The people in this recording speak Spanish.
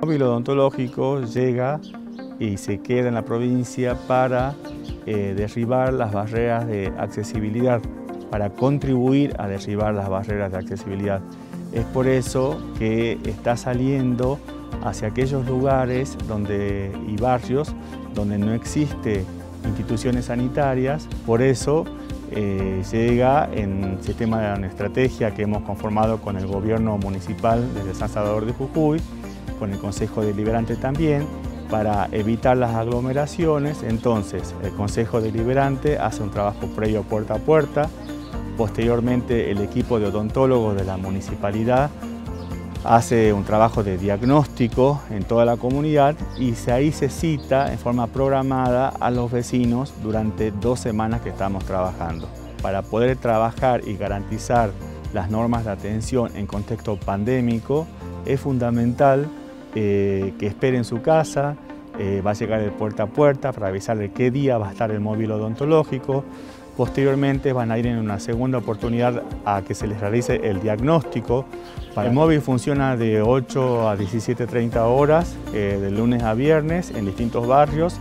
El móvil odontológico llega y se queda en la provincia para eh, derribar las barreras de accesibilidad, para contribuir a derribar las barreras de accesibilidad. Es por eso que está saliendo hacia aquellos lugares donde, y barrios donde no existe instituciones sanitarias, por eso eh, llega en sistema de una estrategia que hemos conformado con el gobierno municipal desde San Salvador de Jujuy, con el Consejo Deliberante también, para evitar las aglomeraciones. Entonces, el Consejo Deliberante hace un trabajo previo puerta a puerta, posteriormente el equipo de odontólogos de la municipalidad hace un trabajo de diagnóstico en toda la comunidad y ahí se cita en forma programada a los vecinos durante dos semanas que estamos trabajando. Para poder trabajar y garantizar las normas de atención en contexto pandémico, es fundamental eh, que espere en su casa, eh, va a llegar de puerta a puerta para avisarle qué día va a estar el móvil odontológico, Posteriormente van a ir en una segunda oportunidad a que se les realice el diagnóstico. El móvil funciona de 8 a 17.30 horas, eh, de lunes a viernes, en distintos barrios.